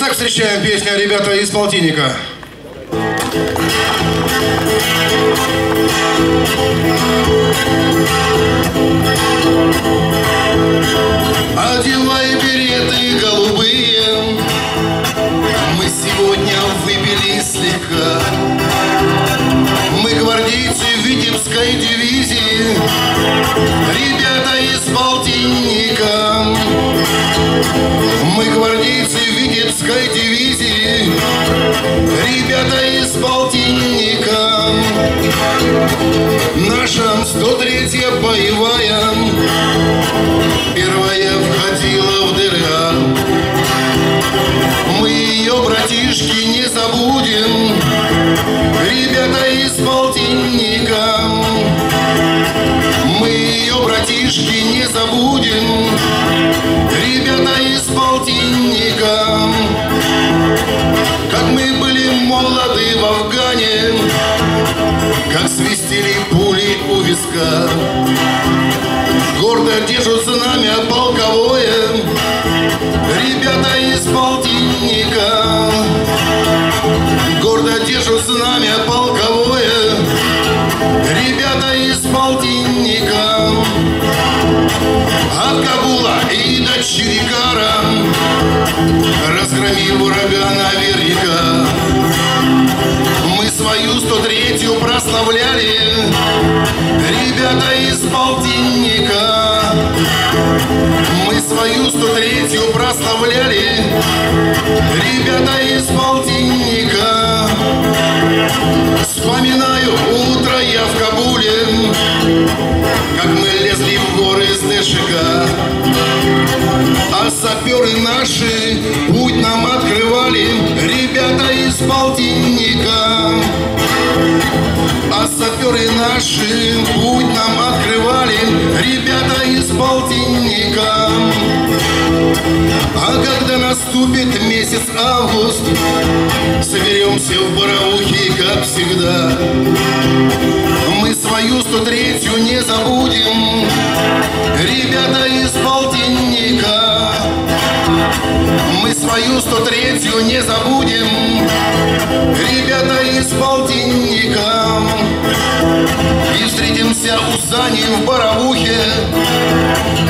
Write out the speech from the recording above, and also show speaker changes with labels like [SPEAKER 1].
[SPEAKER 1] Итак, встречаем песню «Ребята из полтинника».
[SPEAKER 2] Одевай береты голубые. Мы сегодня выпили слегка. Мы гвардейцы Витебской дивизии. Ребята из полтинника. Мы гвардейцы Витебской дивизии. Ребята из полтинника Наша 103-я боевая. Первая входила в ДРА Мы ее, братишки, не забудем. Ребята Как свистели пули у виска. Гордо держат знамя полковое. Ребята из полтинника. Гордо держат знамя полковое. Ребята из полтинника. От Кабула и до Чирикара. Разгромил врага наверняка свою 103-ю прославляли. Ребята из полтинника. Мы свою 103-ю прославляли. Ребята из полтинника. Вспоминаю утро я в Кабуле. Как мы лезли в горы с ДШК А саперы наши наши путь нам открывали Ребята из полтинника. А когда наступит месяц август Соберемся в Бараухе, как всегда. Мы свою 103-ю не забудем. Ребята из полтинника. Мы свою 103-ю не забудем. Ребята из полтинника Сани в полтинника